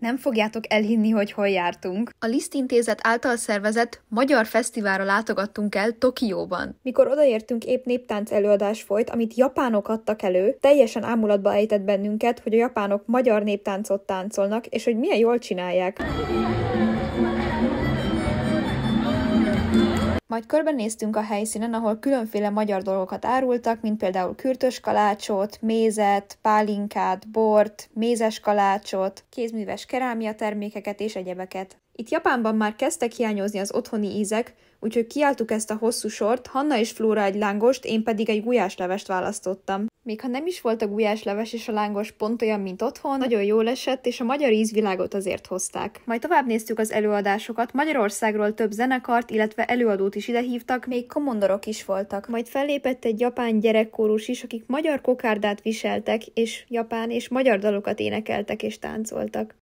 Nem fogjátok elhinni, hogy hol jártunk. A Liszt Intézet által szervezett magyar fesztiválra látogattunk el Tokióban. Mikor odaértünk, épp néptánc előadás folyt, amit japánok adtak elő, teljesen ámulatba ejtett bennünket, hogy a japánok magyar néptáncot táncolnak, és hogy milyen jól csinálják. Majd körbenéztünk a helyszínen, ahol különféle magyar dolgokat árultak, mint például kürtös kalácsot, mézet, pálinkát, bort, mézes kalácsot, kézműves kerámia termékeket és egyebeket. Itt Japánban már kezdtek hiányozni az otthoni ízek, úgyhogy kiálltuk ezt a hosszú sort, Hanna és Flóra egy lángost, én pedig egy gulyáslevest választottam. Még ha nem is volt a gulyásleves és a lángos pont olyan, mint otthon, nagyon jól esett, és a magyar ízvilágot azért hozták. Majd tovább néztük az előadásokat, Magyarországról több zenekart, illetve előadót is idehívtak, még komondorok is voltak. Majd fellépett egy japán gyerekkórus is, akik magyar kokárdát viseltek, és japán és magyar dalokat énekeltek és táncoltak.